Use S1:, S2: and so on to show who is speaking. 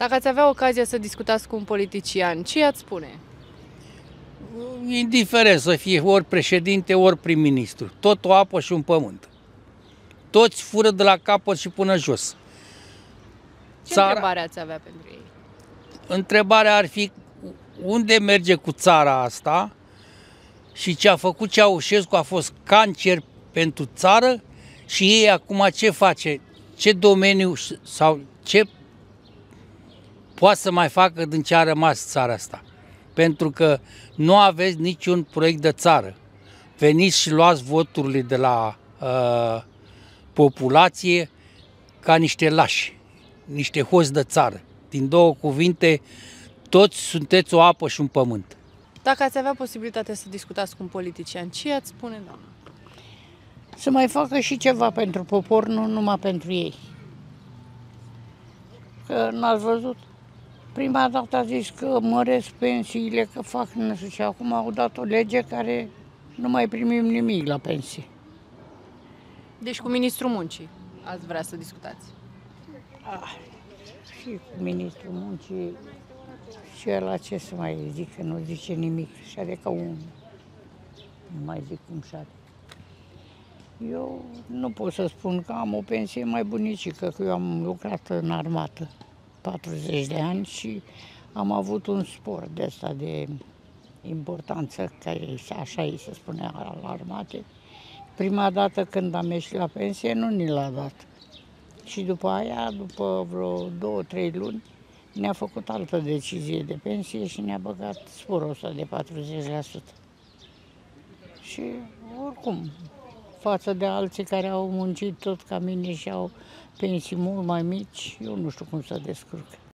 S1: Dacă ați avea ocazia să discutați cu un politician, ce i-ați spune?
S2: Indiferent să fie ori președinte, ori prim-ministru. Tot o apă și un pământ. Toți fură de la capăt și până jos.
S1: Ce
S2: Țara-
S1: întrebare ați avea pentru ei?
S2: Întrebarea ar fi unde merge cu țara asta și ce a făcut Ceaușescu a fost cancer pentru țară și ei acum ce face? Ce domeniu sau ce poate să mai facă din ce a rămas țara asta? Pentru că nu aveți niciun proiect de țară. Veniți și luați voturile de la uh, populație ca niște lași, niște hoți de țară. Din două cuvinte, toți sunteți o apă și un pământ.
S1: Dacă ați avea posibilitatea să discutați cu un politician, ce i-ați spune, doamnă?
S3: Să mai facă și ceva pentru popor, nu numai pentru ei. Că n-ați văzut? Prima dată a zis că măresc pensiile, că fac nu știu ce. Acum au dat o lege care nu mai primim nimic la pensie.
S1: Deci cu ministrul muncii ați vrea să discutați.
S3: Și cu ministrul muncii și la ce să mai zic, că nu zice nimic. Și are ca un... Nu mai zic cum și are. Eu nu pot să spun că am o pensie mai bunicică, că eu am lucrat în armată 40 de ani și am avut un spor de asta de importanță, că e- așa îi se spune al armate. Prima dată când am ieșit la pensie, nu ni l-a dat. Și după aia, după vreo două, trei luni, ne-a făcut altă decizie de pensie și ne-a băgat sporul ăsta de 40%. Și oricum, față de alții care au muncit tot ca mine și au pensii mult mai mici, eu nu știu cum să descurc.